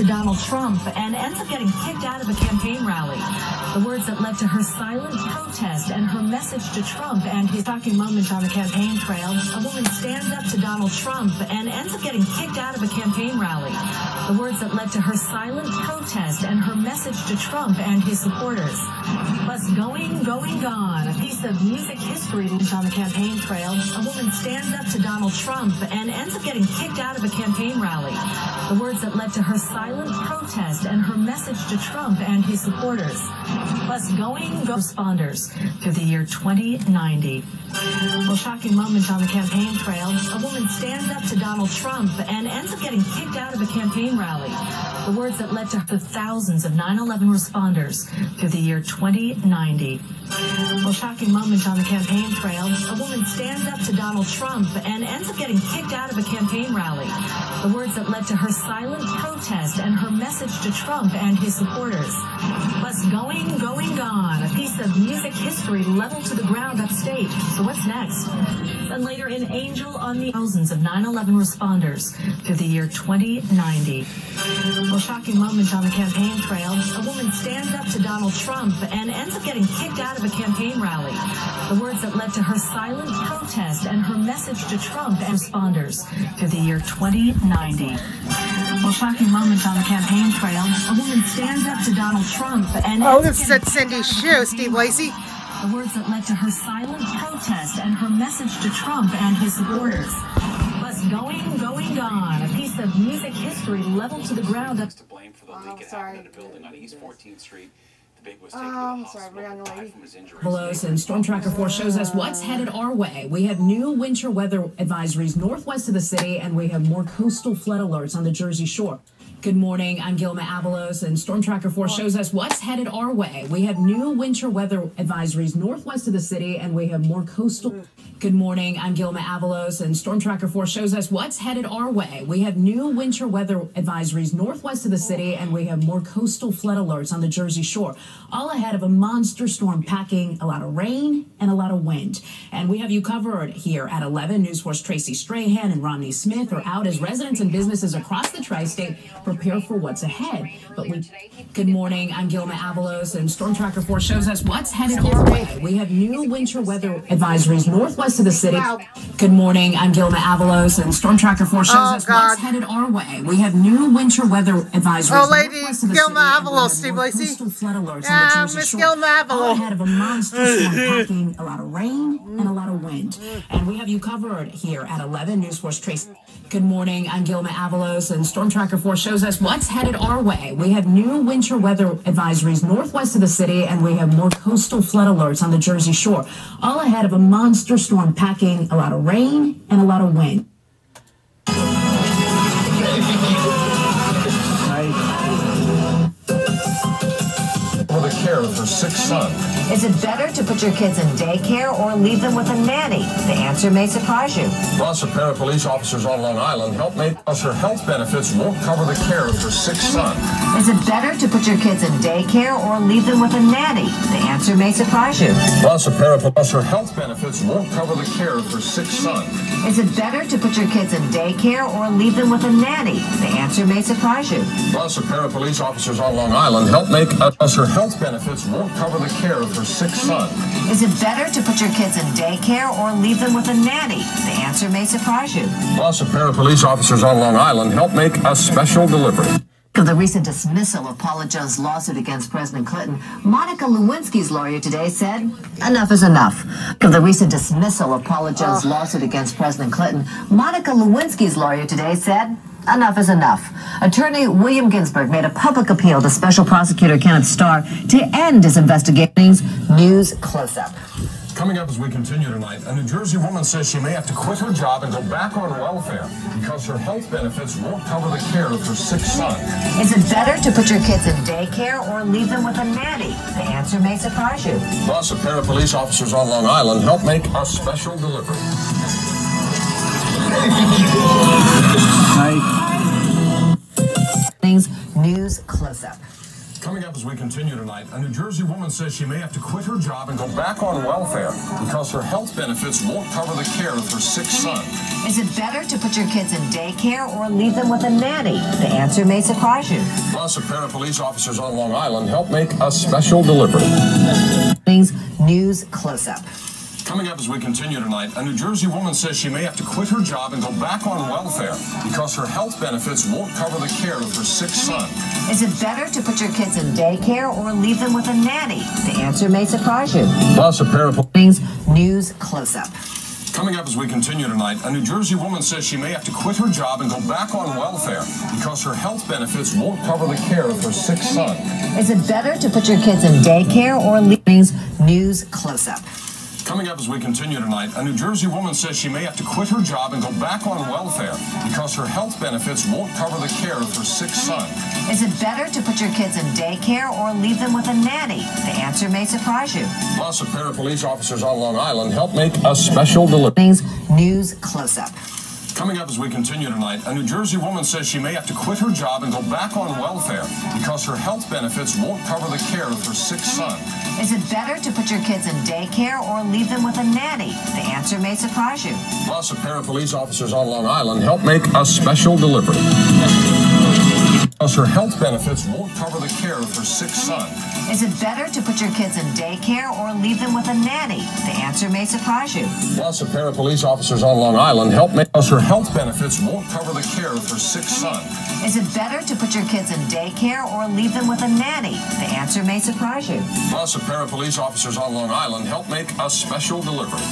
to Donald Trump and ends up getting kicked out of a campaign rally. The words that led to her silent protest and her message to Trump and his talking moment on the campaign trail. A woman stands up to Donald Trump and ends up getting kicked out of a campaign rally. The words that led to her silent protest and her message to Trump and his supporters. Plus, going, going, gone. A piece of music history on the campaign trail. A woman stands up to Donald Trump and ends up getting kicked out of a campaign rally. The words that led to her silent protest and her message to Trump and his supporters. Plus, going, go responders through the year 2090. Well, shocking moment on the campaign trail. A woman stands up to Donald Trump and ends up getting kicked out of a campaign rally. The words that led to the thousands of 9-11 responders through the year 2090. Well, shocking moment on the campaign trail. A woman stands up to Donald Trump and ends up getting kicked out of a campaign rally. The words that led to her silent protest and her message to Trump and his supporters. Plus, going, going, gone. A piece of music history leveled to the ground upstate. So what's next? Then later in Angel on the thousands of 9-11 responders through the year 2090. Well, shocking moment on the campaign trail. A woman stands up to Donald Trump and ends up getting kicked out of a campaign rally. The words that led to her silent protest and her message to Trump and responders through the year 2090. Well, shocking moments on the campaign trail. A woman stands up to Donald Trump and Oh, ends this is getting at Cindy's show, Steve Lacy. the words that led to her silent protest and her message to Trump and his supporters. Plus, going, going, gone. A piece of music history leveled to the ground. to blame for the Oh, leak that sorry. happened in a building on East 14th Street. The big was taken to I'm um, sorry, hospital. we're on the died from his injuries. Belows and Storm Tracker 4 shows us what's headed our way. We have new winter weather advisories northwest of the city, and we have more coastal flood alerts on the Jersey Shore. Good morning. I'm Gilma Avalos, and Storm Tracker 4 shows us what's headed our way. We have new winter weather advisories northwest of the city, and we have more coastal. Good morning. I'm Gilma Avalos, and Storm Tracker 4 shows us what's headed our way. We have new winter weather advisories northwest of the city, and we have more coastal flood alerts on the Jersey Shore, all ahead of a monster storm packing a lot of rain and a lot of wind. And we have you covered here at 11. News Force Tracie Strahan and Romney Smith are out as residents and businesses across the tri-state prepare for what's ahead. But we, good morning. I'm Gilma Avalos, and Storm Tracker 4 shows us what's headed our way. We have new winter weather advisories northwest of the city. Good morning. I'm Gilma Avalos, and Storm Tracker 4 shows Oh, us God. what's headed our way. We have new winter weather advisories. Oh, lady, northwest of the Gilma city, Avalos, Steve Lacy. coastal flood alerts Yeah, on the Miss. Gilma Avalos. ahead of a monster storm packing a lot of rain and a lot of wind. And we have you covered here at 11 News Force Trace. Good morning. I'm Gilma Avalos, and Storm Tracker 4 shows us what's headed our way. We have new winter weather advisories northwest of the city, and we have more coastal flood alerts on the Jersey Shore, all ahead of a monster storm packing a lot of rain and a lot of wind. Care of her sick son. Is it better to put your kids in daycare or leave them with a nanny? The answer may surprise you. Rossa Police officers on Long Island help make us her health benefits won't cover the care of her sick son. Is it better to put your kids in daycare or leave them with a nanny? The answer may surprise you. Rossa Police her health benefits won't cover the care of her sick son. Is it better to put your kids in daycare or leave them with a nanny? The answer may surprise you. Rossa Police officers on Long Island help make us her health benefits won't cover the care of her sick son. Is it better to put your kids in daycare or leave them with a nanny? The answer may surprise you. Rossa Police officers on Long Island help make a special delivery. Of the recent dismissal of Paula Jones' lawsuit against President Clinton, Monica Lewinsky's lawyer today said, enough is enough. Of the recent dismissal of Paula Jones' lawsuit against President Clinton, Monica Lewinsky's lawyer today said, enough is enough. Attorney William Ginsburg made a public appeal to Special Prosecutor Kenneth Starr to end his investigations. News close-up. Coming up as we continue tonight, a New Jersey woman says she may have to quit her job and go back on welfare because her health benefits won't cover the care of her sick son. Is it better to put your kids in daycare or leave them with a nanny? The answer may surprise you. Rossa Police officers on Long Island help make a special delivery. News close-up. Coming up as we continue tonight, a New Jersey woman says she may have to quit her job and go back on welfare because her health benefits won't cover the care of her sick son. Is it better to put your kids in daycare or leave them with a nanny? The answer may surprise you. Plus, a pair of police officers on Long Island helped make a special delivery. News close up. Coming up as we continue tonight, a New Jersey woman says she may have to quit her job and go back on welfare because her health benefits won't cover the care of her sick son. Is it better to put your kids in daycare or leave them with a nanny? The answer may surprise you. Plus, a pair of things. News close up. Coming up as we continue tonight, a New Jersey woman says she may have to quit her job and go back on welfare because her health benefits won't cover the care of her sick son. Is it better to put your kids in daycare or leave things? news close up? Coming up as we continue tonight, a New Jersey woman says she may have to quit her job and go back on welfare because her health benefits won't cover the care of her sick son. Is it better to put your kids in daycare or leave them with a nanny? The answer may surprise you. Plus, a pair of police officers on Long Island help make a special delivery. News close up. Coming up as we continue tonight, a New Jersey woman says she may have to quit her job and go back on welfare because her health benefits won't cover the care of her sick son. Is it better to put your kids in daycare or leave them with a nanny? The answer may surprise you. Plus, a pair of police officers on Long Island helped make a special delivery. Plus, her health benefits won't cover the care of her sick son. Is it better to put your kids in daycare or leave them with a nanny? The answer may surprise you. Plus, a pair of police officers on Long Island help make plus her health benefits won't cover the care of her sick son. Is it better to put your kids in daycare or leave them with a nanny? The answer may surprise you. Plus, a pair of police officers on Long Island help make a special delivery.